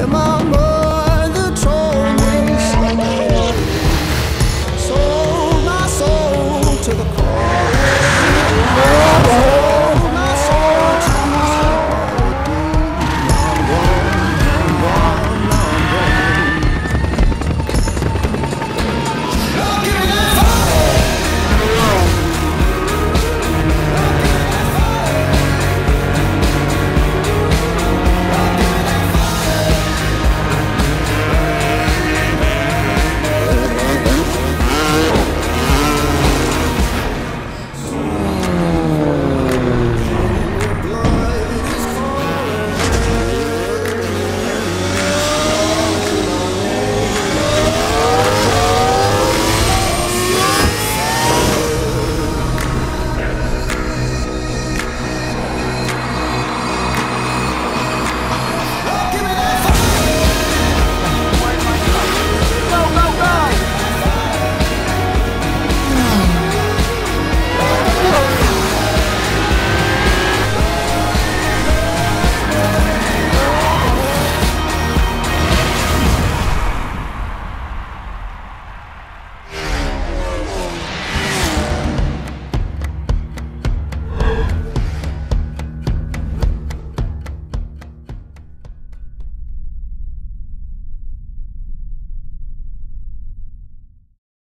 Come on.